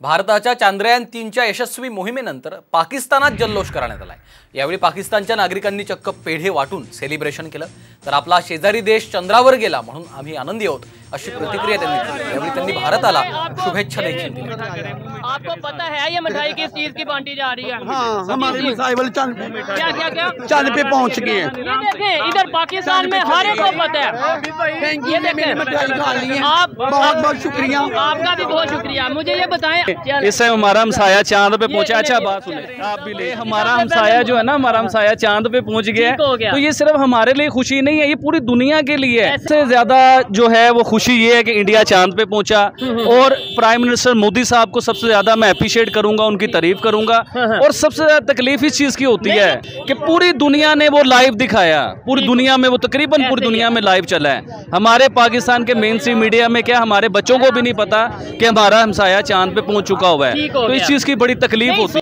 भारताच्या चांद्रयान तीनच्या यशस्वी मोहिमेनंतर पाकिस्तानात जल्लोष करण्यात आलाय. यावेळी पाकिस्तानच्या नागरिकांनी चक्क पेढे वाटून सेलिब्रेशन केलं. तर आपला शेजारी देश चंद्रावर गेला म्हणून आम्ही आनंदी आहोत. अशी प्रतिक्रिया त्यांनी दिली. यावेळी त्यांनी भारताला शुभेच्छा देखील दिल्या. आपको पता है ये मिठाई किस चीज़ की बांटी जा रही है? हाँ हमारे मिसाइल वाले चाँद क्या क्या क्या? चाँद पे पहुँच गए हैं। ये देखें इधर पाकिस्तान में हर एक को पता है। थैंक ये यू देखें। मेरी मिठाई खा ली है। आप बहुत बहुत शुक्रिया। आपका भी बहुत शुक्रिया। मुझे ये बताएँ इस टाइम हमारा हमसाया चाँद पे पहुँचा। अच्छा बात सुने। आप भी ले। हमारा हमसाया जो है ना हमारा हमसाया चाँद पे पहुँच गया हो। है तो ये सिर्फ़ हमारे लिए खुशी नहीं है ये पूरी दुनिया के लिए है। सबसे ज़्यादा जो है वो खुशी ये है कि इंडिया चाँद पे पहुँचा और प्राइम मिनिस्टर मोदी साहब को सबसे ज़्यादा मैं अप्रिशिएट करूँगा उनकी तारीफ़ करूँगा और सबसे ज़्यादा तकलीफ़ इस चीज़ की होती है कि पूरी दुनिया ने वो लाइव दिखाया। पूरी दुनिया में वो तकरीबन पूरी दुनिया में लाइव चला है। हमारे पाकिस्तान के मेन स्ट्रीम मीडिया में क्या हमारे बच्चों को भी नहीं पता कि हमारा हमसाया चाँद पे पहुँच चुका हुआ है। तो इस चीज़ की बड़ी तकलीफ़ होती होती